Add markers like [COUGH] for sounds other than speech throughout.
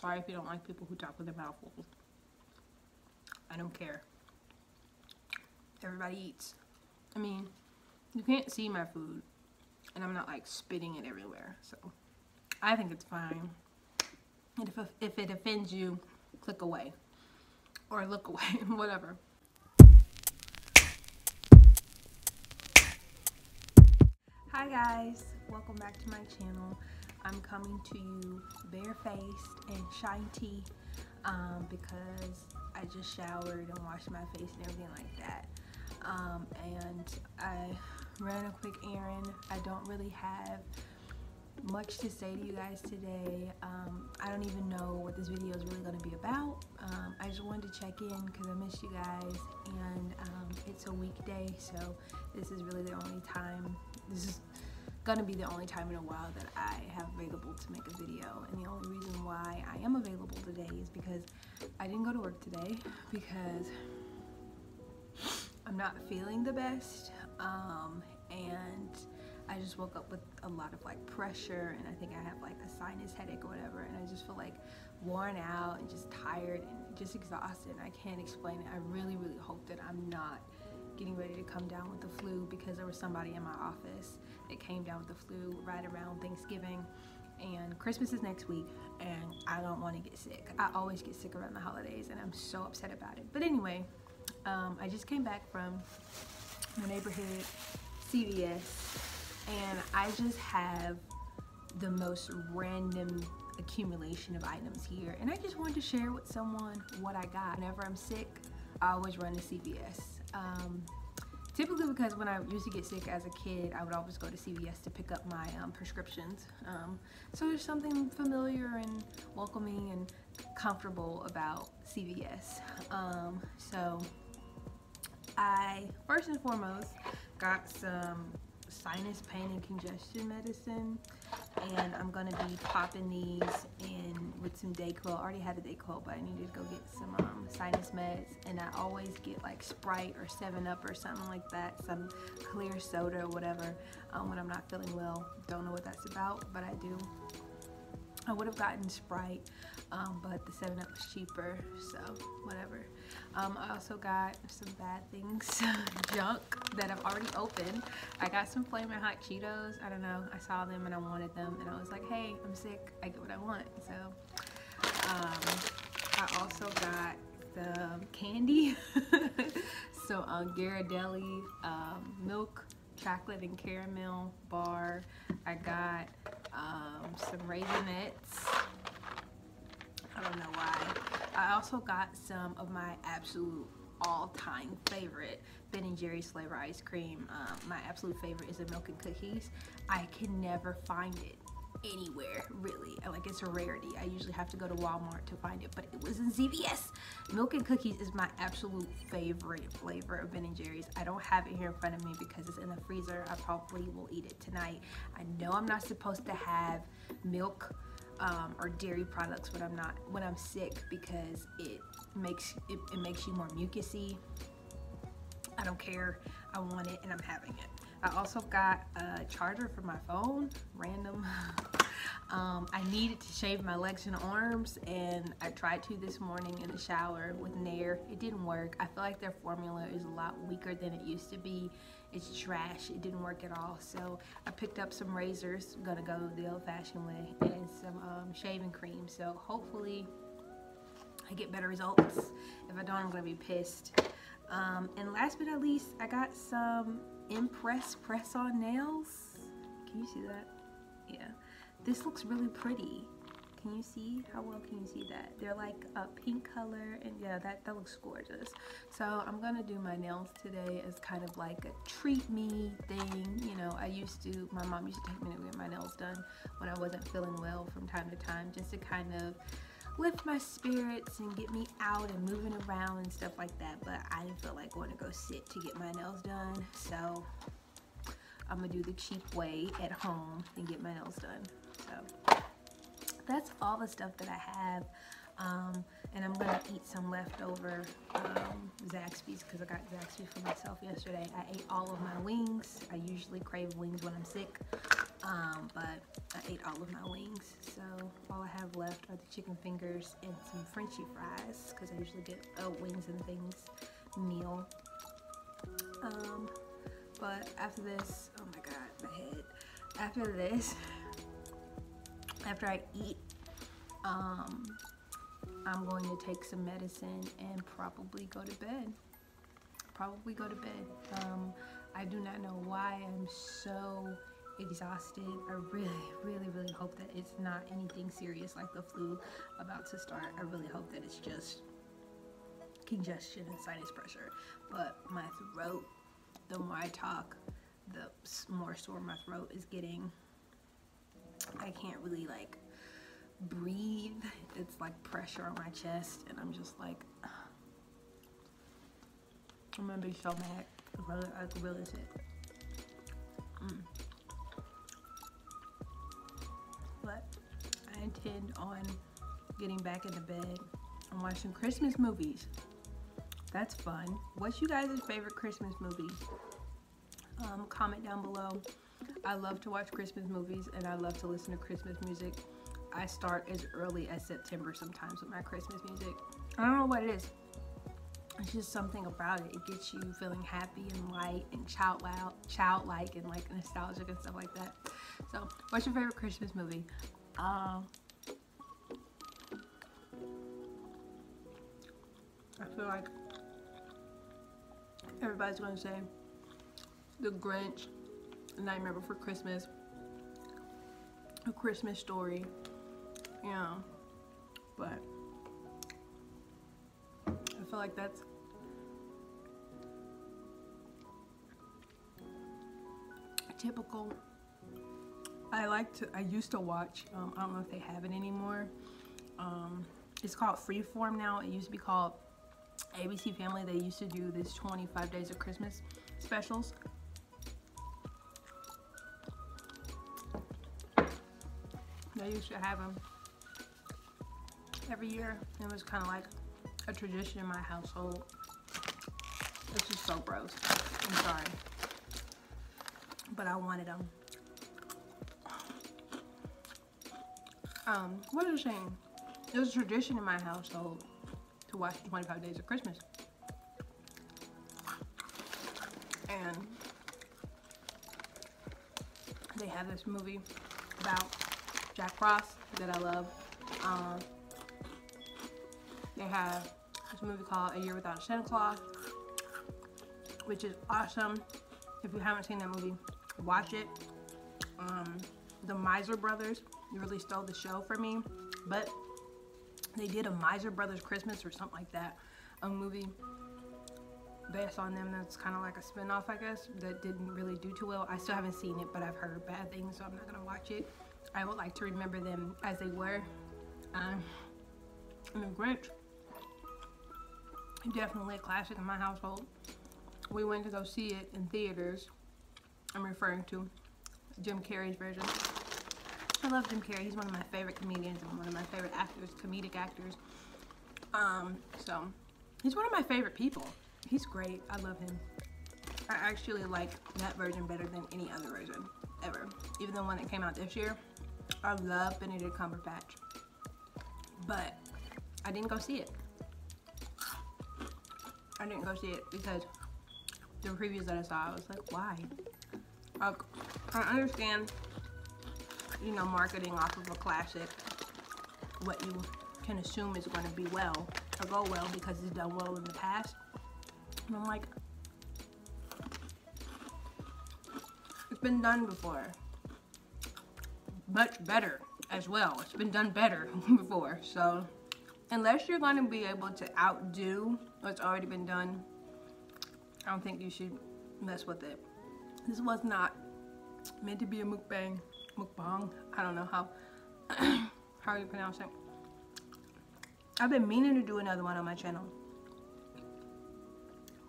Sorry if you don't like people who talk with their mouth full. I don't care. Everybody eats. I mean, you can't see my food, and I'm not like spitting it everywhere, so I think it's fine. And if, if it offends you, click away or look [LAUGHS] away, whatever. Hi guys, welcome back to my channel. I'm coming to you barefaced and shiny um, because I just showered and washed my face and everything like that. Um, and I ran a quick errand. I don't really have much to say to you guys today. Um, I don't even know what this video is really going to be about. Um, I just wanted to check in because I missed you guys and um, it's a weekday so this is really the only time, this is gonna be the only time in a while that I have available to make a video and the only reason why I am available today is because I didn't go to work today because I'm not feeling the best um, and I just woke up with a lot of like pressure and I think I have like a sinus headache or whatever and I just feel like worn out and just tired and just exhausted and I can't explain it. I really really hope that I'm not getting ready to come down with the flu because there was somebody in my office that came down with the flu right around Thanksgiving and Christmas is next week and I don't want to get sick. I always get sick around the holidays and I'm so upset about it. But anyway, um, I just came back from my neighborhood CVS and I just have the most random accumulation of items here and I just wanted to share with someone what I got. Whenever I'm sick, I always run to CVS. Um, typically because when I used to get sick as a kid, I would always go to CVS to pick up my um, prescriptions. Um, so there's something familiar and welcoming and comfortable about CVS. Um, so I, first and foremost, got some sinus pain and congestion medicine and I'm gonna be popping these in with some Dayquil. I already had a Dayquil, but I needed to go get some um, sinus meds. And I always get like Sprite or 7-Up or something like that, some clear soda or whatever um, when I'm not feeling well. Don't know what that's about, but I do. I would have gotten Sprite, um, but the 7-Up was cheaper, so whatever. Um, I also got some bad things, [LAUGHS] junk that I've already opened. I got some Flamin' Hot Cheetos. I don't know. I saw them and I wanted them, and I was like, hey, I'm sick. I get what I want. So um, I also got the candy. [LAUGHS] so um, Ghirardelli um, milk chocolate and caramel bar. I got um, some Raisinets. I don't know why. I also got some of my absolute all-time favorite Ben and Jerry's flavor ice cream. Um, my absolute favorite is the milk and cookies. I can never find it anywhere really. Like it's a rarity. I usually have to go to walmart to find it but it was in cvs milk and cookies is my absolute favorite flavor of ben and jerry's. I don't have it here in front of me because it's in the freezer. I probably will eat it tonight. I know i'm not supposed to have milk um, or dairy products when i'm not when i'm sick because it makes it, it makes you more mucusy. I don't care. I want it and i'm having it I also got a charger for my phone, random. [LAUGHS] Um, I needed to shave my legs and arms and I tried to this morning in the shower with Nair. It didn't work. I feel like their formula is a lot weaker than it used to be. It's trash. It didn't work at all. So I picked up some razors. Gonna go the old fashioned way and some um, shaving cream. So hopefully I get better results. If I don't, I'm gonna be pissed. Um, and last but not least, I got some Impress press-on nails. Can you see that? Yeah. This looks really pretty. Can you see? How well can you see that? They're like a pink color and yeah, that, that looks gorgeous. So I'm gonna do my nails today as kind of like a treat me thing. You know, I used to, my mom used to take me to get my nails done when I wasn't feeling well from time to time just to kind of lift my spirits and get me out and moving around and stuff like that. But I didn't feel like going to go sit to get my nails done. So I'm gonna do the cheap way at home and get my nails done. So that's all the stuff that I have Um, and I'm gonna eat some leftover um, Zaxby's because I got Zaxby's for myself yesterday. I ate all of my wings. I usually crave wings when I'm sick, um, but ate all of my wings. So all I have left are the chicken fingers and some Frenchy fries because I usually get a wings and things meal. Um, but after this, oh my god, my head. After this, [LAUGHS] after I eat, um, I'm going to take some medicine and probably go to bed. Probably go to bed. Um, I do not know why I'm so exhausted. I really, really, really hope that it's not anything serious like the flu about to start. I really hope that it's just congestion and sinus pressure. But my throat, the more I talk, the more sore my throat is getting. I can't really like breathe. It's like pressure on my chest, and I'm just like, [SIGHS] I'm gonna be so mad. I could really sick. Mm. On getting back into bed and watching Christmas movies. That's fun. What's you guys' favorite Christmas movie? Um, comment down below. I love to watch Christmas movies and I love to listen to Christmas music. I start as early as September sometimes with my Christmas music. I don't know what it is. It's just something about it. It gets you feeling happy and light and child childlike and like nostalgic and stuff like that. So, what's your favorite Christmas movie? Um, I feel like everybody's gonna say The Grinch, Nightmare Before Christmas, A Christmas Story, yeah, but I feel like that's typical. I like to, I used to watch, um, I don't know if they have it anymore. Um, it's called Freeform now. It used to be called ABC Family. They used to do this 25 Days of Christmas specials. They used to have them every year. It was kind of like a tradition in my household. This is so gross. I'm sorry. But I wanted them. Um, what a shame? It was a tradition in my household to watch 25 Days of Christmas. And they have this movie about Jack Frost that I love. Um, they have this movie called A Year Without a Santa Claus, which is awesome. If you haven't seen that movie, watch it. Um, the Miser Brothers really stole the show for me, but they did a Miser Brothers Christmas or something like that, a movie based on them that's kind of like a spin-off I guess that didn't really do too well I still haven't seen it but I've heard bad things so I'm not gonna watch it I would like to remember them as they were um, the Grinch Definitely a classic in my household. We went to go see it in theaters. I'm referring to Jim Carrey's version. I love Jim Carrey. He's one of my favorite comedians and one of my favorite actors, comedic actors. Um, so he's one of my favorite people. He's great. I love him. I actually like that version better than any other version ever. Even the one that came out this year. I love Benedict Cumberbatch. But I didn't go see it. I didn't go see it because the previews that I saw, I was like, why? Like, I understand, you know, marketing off of a classic, what you can assume is going to be well or go well because it's done well in the past. And I'm like, it's been done before. Much better as well. It's been done better [LAUGHS] before. So unless you're going to be able to outdo what's already been done, I don't think you should mess with it. This was not meant to be a mukbang, mukbang. I don't know how [CLEARS THROAT] how you pronounce it. I've been meaning to do another one on my channel,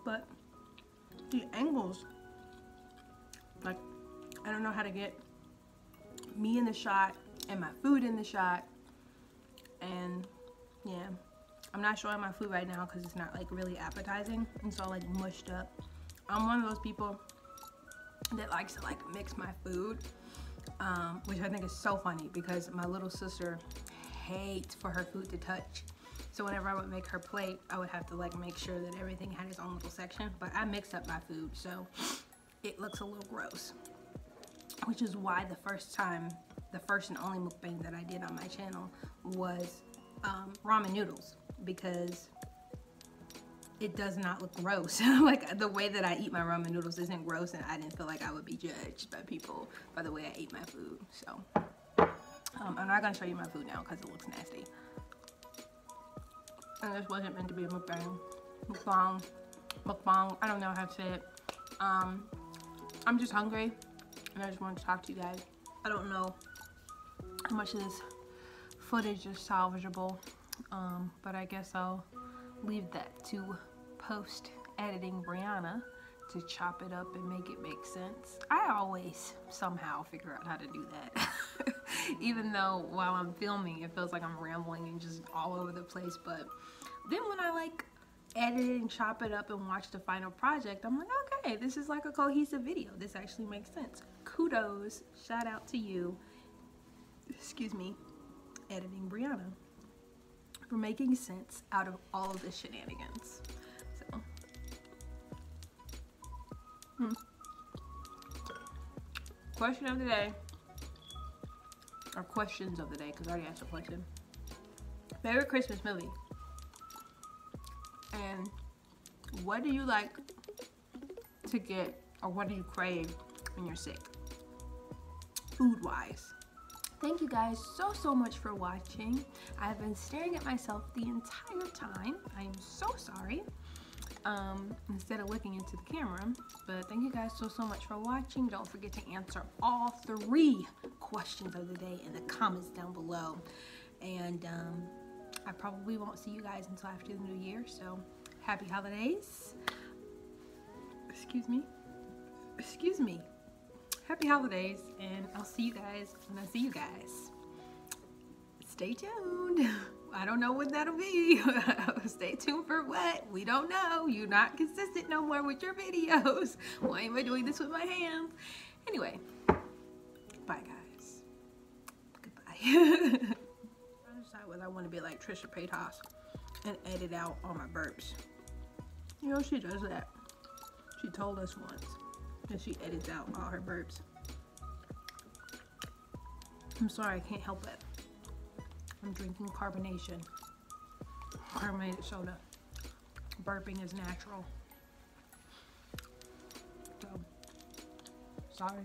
but the angles, like I don't know how to get me in the shot and my food in the shot, and yeah, I'm not showing my food right now because it's not like really appetizing. And so like mushed up. I'm one of those people that likes to like mix my food. Um, which I think is so funny because my little sister hates for her food to touch. So whenever I would make her plate, I would have to like make sure that everything had its own little section. But I mix up my food, so it looks a little gross. Which is why the first time, the first and only mukbang that I did on my channel was um, ramen noodles because it does not look gross. [LAUGHS] like the way that I eat my ramen noodles isn't gross and I didn't feel like I would be judged by people by the way I ate my food. So um, I'm not gonna show you my food now because it looks nasty. And this wasn't meant to be a mukbang. Mukbang. Mukbang. I don't know how to say it. Um, I'm just hungry and I just wanted to talk to you guys. I don't know how much of this footage is salvageable, um, but I guess I'll leave that to post editing Brianna to chop it up and make it make sense. I always somehow figure out how to do that. [LAUGHS] Even though while I'm filming, it feels like I'm rambling and just all over the place. But then when I like edit it and chop it up and watch the final project, I'm like, okay, this is like a cohesive video. This actually makes sense. Kudos, shout out to you, excuse me, editing Brianna for making sense out of all of the shenanigans. Hmm. question of the day, or questions of the day, because I already asked a question. Favorite Christmas movie? And what do you like to get, or what do you crave when you're sick? Food-wise. Thank you guys so, so much for watching. I've been staring at myself the entire time. I am so sorry. Um, instead of looking into the camera. But thank you guys so, so much for watching. Don't forget to answer all three questions of the day in the comments down below. And um, I probably won't see you guys until after the new year. So happy holidays. Excuse me. Excuse me happy holidays and I'll see you guys when I see you guys. Stay tuned. [LAUGHS] I don't know what that'll be. [LAUGHS] Stay tuned for what? We don't know. You're not consistent no more with your videos. [LAUGHS] Why am I doing this with my hands? Anyway, bye guys. Goodbye. [LAUGHS] I decide whether I want to be like Trisha Paytas and edit out all my burps. You know, she does that. She told us once and she edits out all her burps. I'm sorry, I can't help it. I'm drinking carbonation. Carbonated soda. Burping is natural. So, sorry.